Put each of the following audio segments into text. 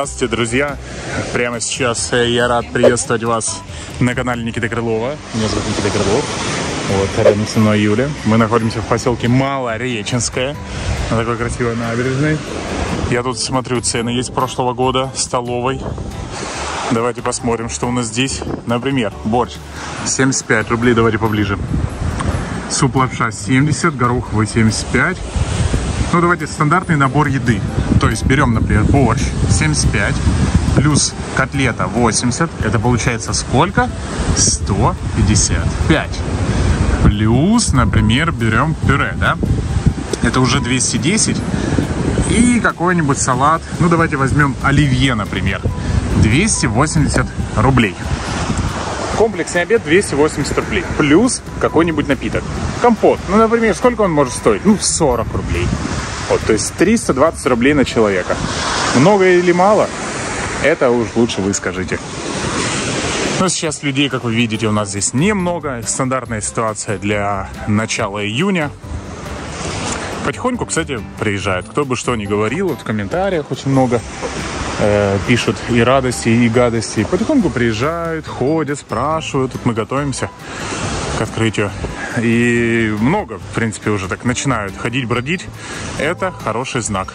Здравствуйте, друзья! Прямо сейчас я рад приветствовать вас на канале Никиты Крылова. Меня зовут Никита Крылов. Вот, рядом со мной Юля. Мы находимся в поселке Малореченское, на такой красивой набережной. Я тут смотрю, цены есть прошлого года, столовой. Давайте посмотрим, что у нас здесь. Например, борщ 75 рублей, давайте поближе. Суп лапша 70, гороховый 75. Ну, давайте стандартный набор еды. То есть берем, например, борщ 75 плюс котлета 80. Это получается сколько? 155. Плюс, например, берем пюре, да? Это уже 210. И какой-нибудь салат. Ну, давайте возьмем оливье, например. 280 рублей. Комплексный обед 280 рублей. Плюс какой-нибудь напиток. Компот. Ну, например, сколько он может стоить? Ну, 40 рублей. Вот, то есть 320 рублей на человека. Много или мало? Это уж лучше вы скажите. Но сейчас людей, как вы видите, у нас здесь немного. Стандартная ситуация для начала июня. Потихоньку, кстати, приезжают. Кто бы что ни говорил, вот в комментариях очень много э, пишут и радости, и гадости. Потихоньку приезжают, ходят, спрашивают. Тут мы готовимся к открытию. И много, в принципе, уже так начинают ходить, бродить. Это хороший знак.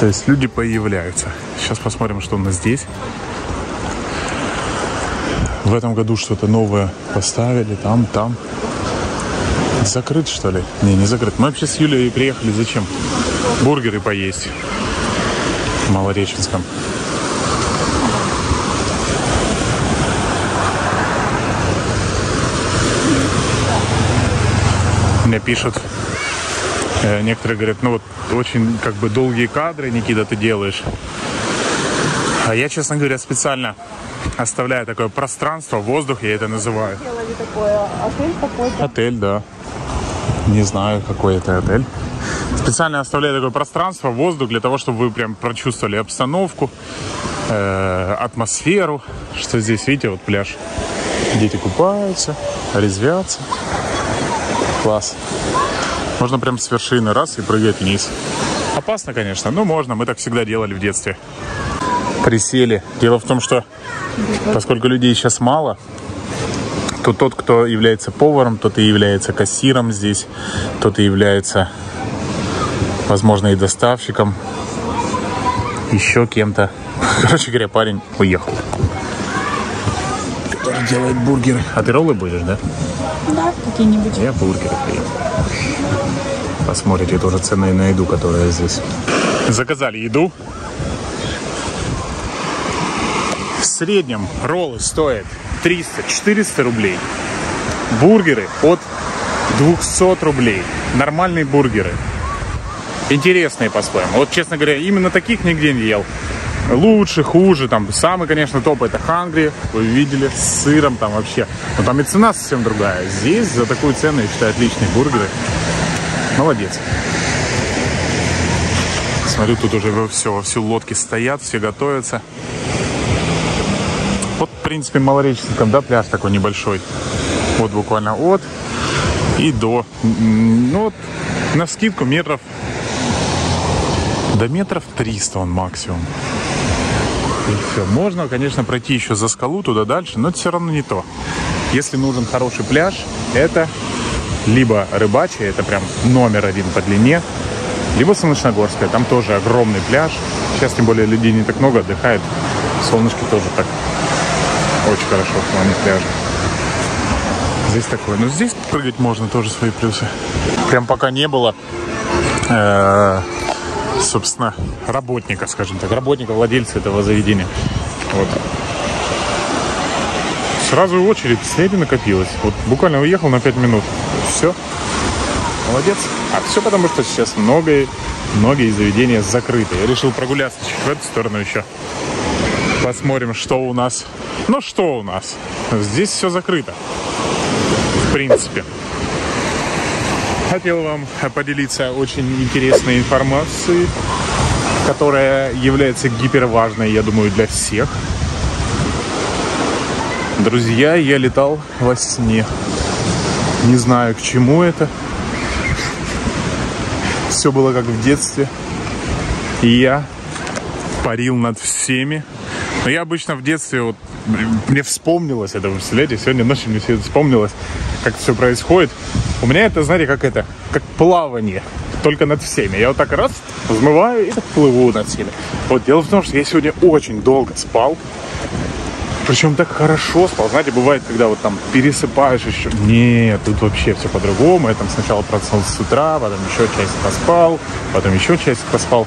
То есть люди появляются. Сейчас посмотрим, что у нас здесь. В этом году что-то новое поставили. Там, там. Закрыт, что ли? Не, не закрыт. Мы вообще с Юлей приехали зачем? Бургеры поесть. Малореченском. Мне пишут, э, некоторые говорят, ну вот очень как бы долгие кадры, Никита, ты делаешь. А я, честно говоря, специально оставляю такое пространство, воздух, я это называю. Делали такое, отель какой-то. Отель, да. Не знаю, какой это отель. Специально оставляю такое пространство, воздух, для того, чтобы вы прям прочувствовали обстановку, э, атмосферу, что здесь, видите, вот пляж. Дети купаются, резвятся. Класс. Можно прям с вершины раз и прыгать вниз. Опасно, конечно, но можно. Мы так всегда делали в детстве. Присели. Дело в том, что поскольку людей сейчас мало, то тот, кто является поваром, тот и является кассиром здесь, тот и является, возможно, и доставщиком, еще кем-то. Короче говоря, парень уехал. Который делает бургеры. А ты роллы будешь, да? Да, какие-нибудь. Я бургеры поем. Посмотрите тоже цены на еду, которая здесь. Заказали еду. В среднем роллы стоят 300-400 рублей. Бургеры от 200 рублей. Нормальные бургеры. Интересные по-своему. Вот, честно говоря, именно таких нигде не ел. Лучше, хуже, там, самый, конечно, топ это Хангри, вы видели, с сыром там вообще. Но там и цена совсем другая. Здесь за такую цену, я считаю, отличные бургеры. Молодец. Смотрю, тут уже все, всю лодки стоят, все готовятся. Вот, в принципе, Малореченском, да, пляж такой небольшой. Вот буквально от и до. Ну, вот, на скидку метров до метров 300 он максимум. И все. Можно, конечно, пройти еще за скалу туда дальше, но это все равно не то. Если нужен хороший пляж, это либо рыбачья, это прям номер один по длине, либо Солнечногорская, там тоже огромный пляж. Сейчас, тем более, людей не так много, отдыхает. Солнышки тоже так очень хорошо в плане пляжа. Здесь такое. Но здесь прыгать можно, тоже свои плюсы. Прям пока не было, э, собственно, работника, скажем так, работника, владельца этого заведения. Вот. Сразу очередь снеди накопилась. Вот буквально уехал на 5 минут. Все. Молодец. А все потому, что сейчас многие, многие заведения закрыты. Я решил прогуляться чуть в эту сторону еще. Посмотрим, что у нас. Ну, что у нас? Здесь все закрыто. В принципе. Хотел вам поделиться очень интересной информацией, которая является гиперважной, я думаю, для всех. Друзья, я летал во сне. Не знаю, к чему это. Все было как в детстве. И я парил над всеми. Но я обычно в детстве, вот, мне вспомнилось это, вы представляете, сегодня ночью мне все это вспомнилось, как все происходит. У меня это, знаете, как это, как плавание, только над всеми. Я вот так раз взмываю и так плыву над всеми. Вот дело в том, что я сегодня очень долго спал, причем так хорошо спал. Знаете, бывает, когда вот там пересыпаешь еще. Нет, тут вообще все по-другому. Я там сначала проснулся с утра, потом еще часть поспал, потом еще часть поспал.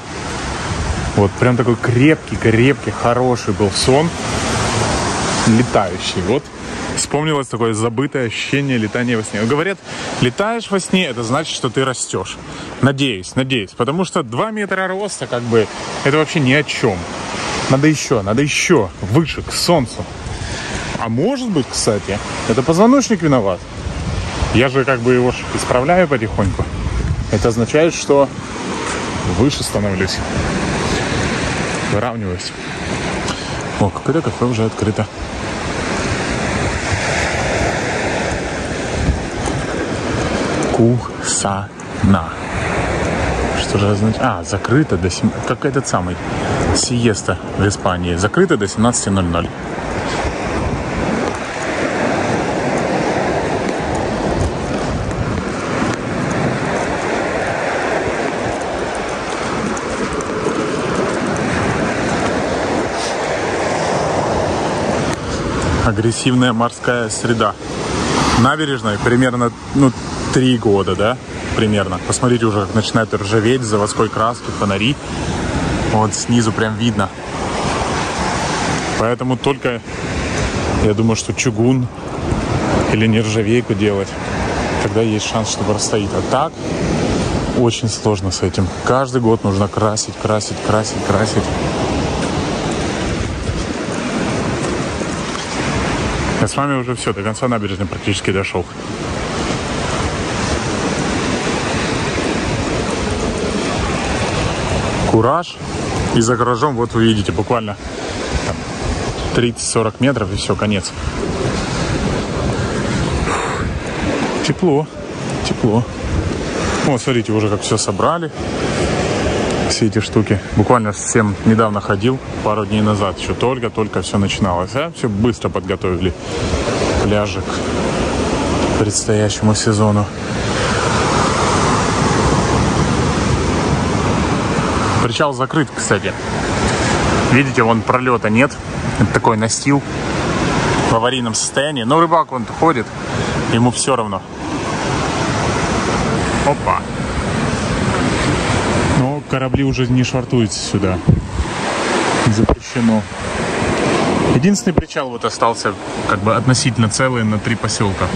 Вот прям такой крепкий, крепкий, хороший был сон. Летающий. Вот вспомнилось такое забытое ощущение летания во сне. Говорят, летаешь во сне, это значит, что ты растешь. Надеюсь, надеюсь. Потому что 2 метра роста, как бы, это вообще ни о чем. Надо еще, надо еще выше, к солнцу. А может быть, кстати, это позвоночник виноват. Я же как бы его исправляю потихоньку. Это означает, что выше становлюсь. Выравниваюсь. О, какое-то кафе уже открыто. Кусана. Что же означает? А, закрыто до 7... Как этот самый сиеста в Испании. Закрыто до 17.00. агрессивная морская среда. Набережной примерно ну, три года, да, примерно. Посмотрите, уже как начинает ржаветь заводской краски, фонари. Вот снизу прям видно. Поэтому только, я думаю, что чугун или нержавейку делать. Тогда есть шанс, чтобы расстоит. А так очень сложно с этим. Каждый год нужно красить, красить, красить, красить. Я с вами уже все, до конца набережной практически дошел. Кураж. И за гаражом, вот вы видите, буквально 30-40 метров и все, конец. Тепло, тепло. Вот, смотрите, уже как все собрали. Все эти штуки. Буквально совсем недавно ходил, пару дней назад. Еще только-только все начиналось. А все быстро подготовили пляжи предстоящему сезону. Причал закрыт, кстати. Видите, вон пролета нет. Это такой настил в аварийном состоянии. Но рыбак он ходит, ему все равно. Опа. Корабли уже не швартуются сюда. Запрещено. Единственный причал вот остался как бы относительно целый на три поселка.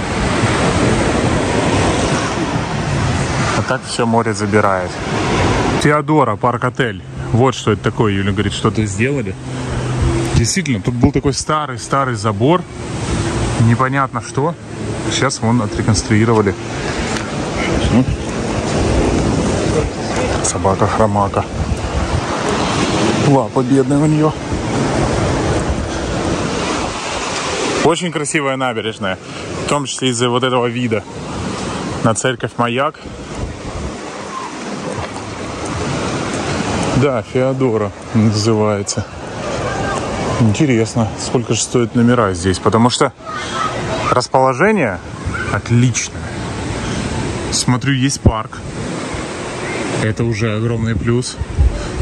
А так все море забирает. Теодора, парк-отель. Вот что это такое. Юля говорит, что-то сделали. Действительно, тут был такой старый-старый забор. Непонятно что. Сейчас вон отреконструировали. Собака-хромака. Лапа бедная у нее. Очень красивая набережная. В том числе из-за вот этого вида на церковь Маяк. Да, Феодора называется. Интересно, сколько же стоят номера здесь, потому что расположение отличное. Смотрю, есть парк. Это уже огромный плюс.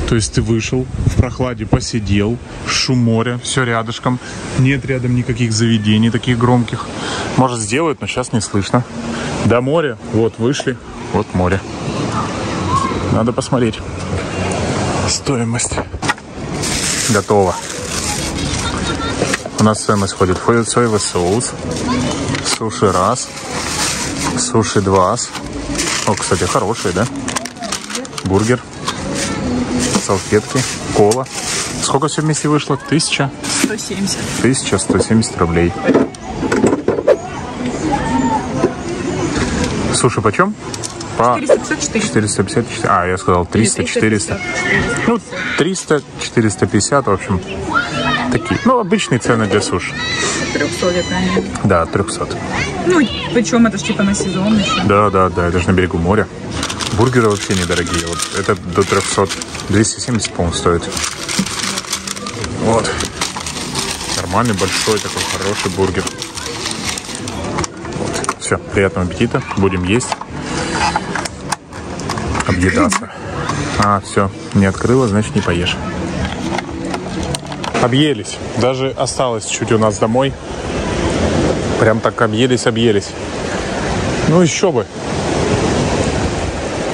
То есть ты вышел, в прохладе посидел, шум моря, все рядышком. Нет рядом никаких заведений таких громких. Может сделают, но сейчас не слышно. До моря, вот вышли, вот море. Надо посмотреть. Стоимость. Готово. У нас стоимость входит. Соевый соус, суши раз, суши два. О, кстати, хорошие, да? Бургер, салфетки, кола. Сколько все вместе вышло? Тысяча? 170. Тысяча сто семьдесят рублей. Суши почем? По 454. 454. А, я сказал 300, 400. Ну, 300, 450, в общем. Такие. Ну, обычные цены для суши. 300 они. Да, 300. Ну, причем это ж типа на сезон еще. Да, да, да, это же на берегу моря. Бургеры вообще недорогие. Вот это до 300. 270, по-моему, стоит. Вот. Нормальный, большой такой, хороший бургер. Вот. Все, приятного аппетита. Будем есть. Объедаться. А, все, не открыла, значит не поешь. Объелись. Даже осталось чуть у нас домой. Прям так объелись, объелись. Ну еще бы.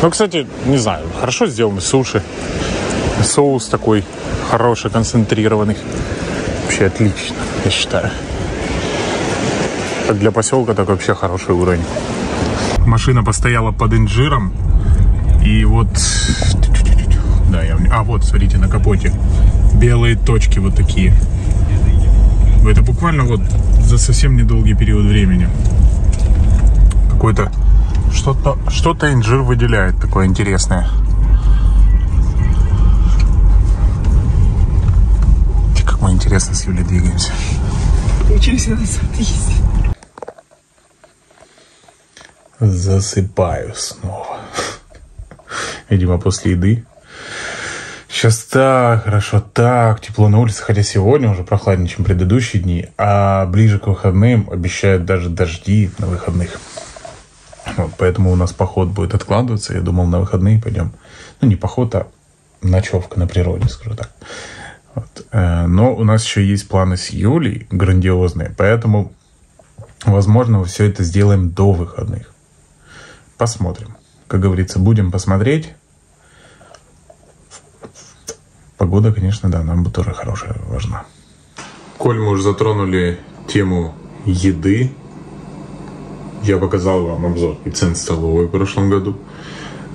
Ну, кстати, не знаю, хорошо сделаны суши. Соус такой хороший, концентрированный. Вообще отлично, я считаю. Как для поселка, так вообще хороший уровень. Машина постояла под инжиром. И вот... Да, я... А, вот, смотрите, на капоте. Белые точки вот такие. Это буквально вот за совсем недолгий период времени. Какой-то что-то что-то инжир выделяет такое интересное. Как мы интересно с Юлей двигаемся. Учимся на есть. Засыпаю снова. Видимо, после еды. Сейчас так хорошо, так тепло на улице, хотя сегодня уже прохладнее, чем предыдущие дни, а ближе к выходным обещают даже дожди на выходных. Вот, поэтому у нас поход будет откладываться. Я думал, на выходные пойдем. Ну, не поход, а ночевка на природе, скажу так. Вот. Э, но у нас еще есть планы с Юлей грандиозные, поэтому, возможно, все это сделаем до выходных. Посмотрим. Как говорится, будем посмотреть. Погода, конечно, да, нам бы тоже хорошая важна. Коль мы уже затронули тему еды, я показал вам обзор и цен столовой в прошлом году.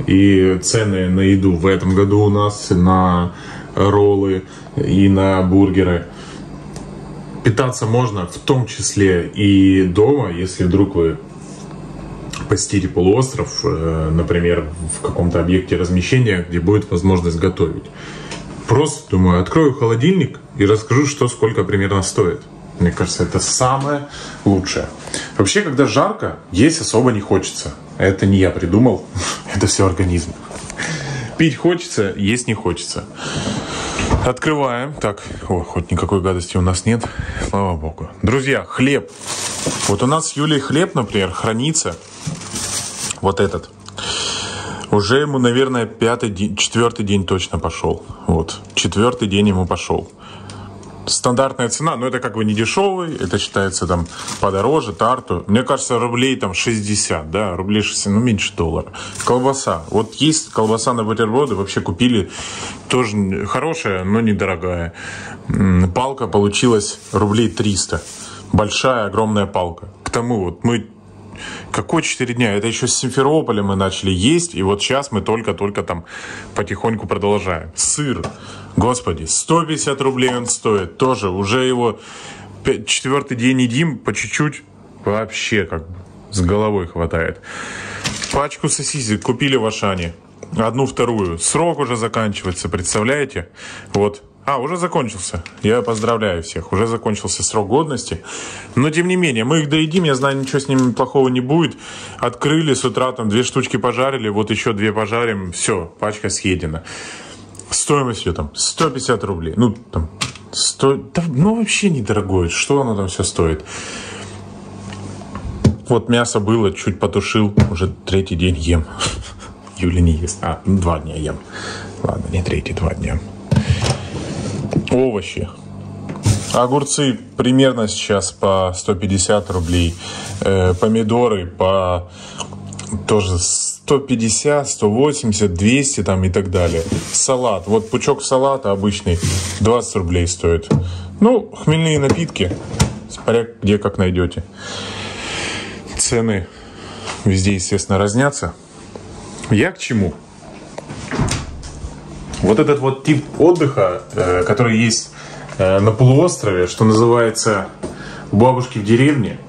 И цены на еду в этом году у нас на роллы и на бургеры. Питаться можно в том числе и дома, если вдруг вы посетите полуостров, э, например, в каком-то объекте размещения, где будет возможность готовить. Просто, думаю, открою холодильник и расскажу, что сколько примерно стоит. Мне кажется, это самое лучшее. Вообще, когда жарко, есть особо не хочется. Это не я придумал, это все организм. Пить хочется, есть не хочется. Открываем. Так, о, хоть никакой гадости у нас нет. Слава богу. Друзья, хлеб. Вот у нас с Юлей хлеб, например, хранится. Вот этот. Уже ему, наверное, пятый день, четвертый день точно пошел. Вот, четвертый день ему пошел стандартная цена, но это как бы не дешевый, это считается там подороже, тарту. Мне кажется, рублей там 60, да, рублей 60, ну меньше доллара. Колбаса. Вот есть колбаса на бутерброды, вообще купили, тоже хорошая, но недорогая. Палка получилась рублей 300. Большая, огромная палка. К тому вот мы какой 4 дня? Это еще с Симферополя мы начали есть, и вот сейчас мы только-только там потихоньку продолжаем. Сыр. Господи, 150 рублей он стоит. Тоже уже его четвертый день едим по чуть-чуть. Вообще как с головой хватает. Пачку сосисок купили в Ашане. Одну, вторую. Срок уже заканчивается, представляете? Вот а, уже закончился. Я поздравляю всех. Уже закончился срок годности. Но, тем не менее, мы их доедим. Я знаю, ничего с ними плохого не будет. Открыли с утра, там, две штучки пожарили. Вот еще две пожарим. Все, пачка съедена. Стоимость ее там 150 рублей. Ну, там, 100... Да, ну, вообще недорогое. Что оно там все стоит? Вот мясо было, чуть потушил. Уже третий день ем. Юля не ест. А, два дня ем. Ладно, не третий, два дня. Овощи. Огурцы примерно сейчас по 150 рублей. Э, помидоры по тоже 150, 180, 200 там и так далее. Салат. Вот пучок салата обычный 20 рублей стоит. Ну, хмельные напитки. Смотря где как найдете. Цены везде, естественно, разнятся. Я к чему? Вот этот вот тип отдыха, э, который есть э, на полуострове, что называется бабушки в деревне,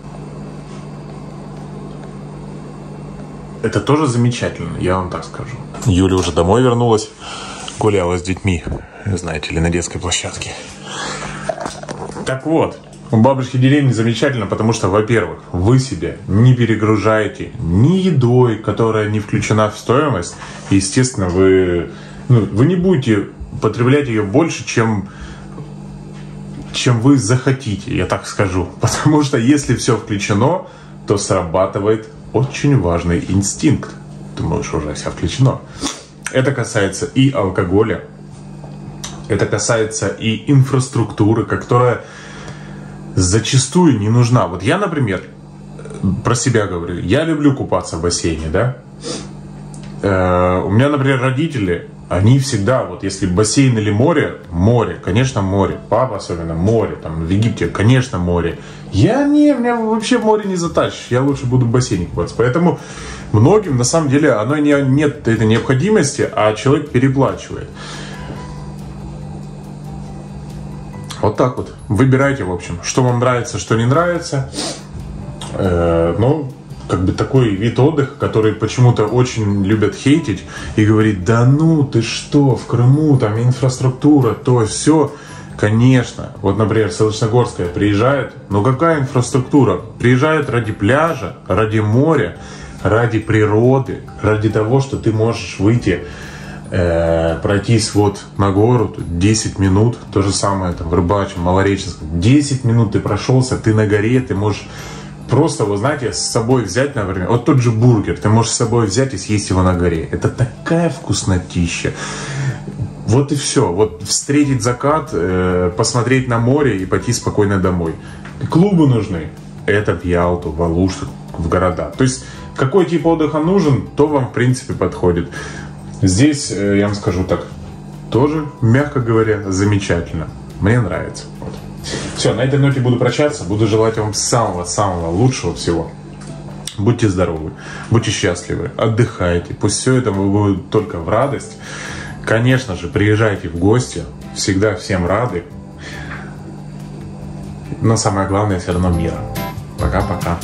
это тоже замечательно, я вам так скажу. Юля уже домой вернулась, гуляла с детьми, знаете ли, на детской площадке. Так вот, у бабушки в деревне замечательно, потому что, во-первых, вы себя не перегружаете ни едой, которая не включена в стоимость. Естественно, вы ну, вы не будете потреблять ее больше, чем чем вы захотите, я так скажу. Потому что если все включено, то срабатывает очень важный инстинкт. Думаешь, уже все включено. Это касается и алкоголя, это касается и инфраструктуры, которая зачастую не нужна. Вот я, например, про себя говорю, я люблю купаться в бассейне, да. Э, у меня, например, родители, они всегда, вот если бассейн или море, море, конечно, море. Папа особенно, море. Там в Египте, конечно, море. Я не, меня вообще в море не затащишь. Я лучше буду в бассейне купаться. Поэтому многим, на самом деле, оно не, нет этой необходимости, а человек переплачивает. Вот так вот. Выбирайте, в общем, что вам нравится, что не нравится. Э, ну, как бы такой вид отдыха, который почему-то очень любят хейтить и говорить, да ну ты что, в Крыму там инфраструктура, то все. Конечно, вот, например, Солнечногорская приезжает, но какая инфраструктура? Приезжает ради пляжа, ради моря, ради природы, ради того, что ты можешь выйти, э, пройтись вот на гору, 10 минут, то же самое там в Рыбачьем, Малореченском, 10 минут ты прошелся, ты на горе, ты можешь просто, вы знаете, с собой взять, например, вот тот же бургер, ты можешь с собой взять и съесть его на горе. Это такая вкуснотища. Вот и все. Вот встретить закат, э, посмотреть на море и пойти спокойно домой. Клубы нужны. Это в Ялту, в Алушту, в города. То есть какой тип отдыха нужен, то вам в принципе подходит. Здесь, э, я вам скажу так, тоже, мягко говоря, замечательно. Мне нравится. Вот. Все, на этой ноте буду прощаться. Буду желать вам самого-самого лучшего всего. Будьте здоровы, будьте счастливы, отдыхайте. Пусть все это будет только в радость. Конечно же, приезжайте в гости. Всегда всем рады. Но самое главное все равно мира. Пока-пока.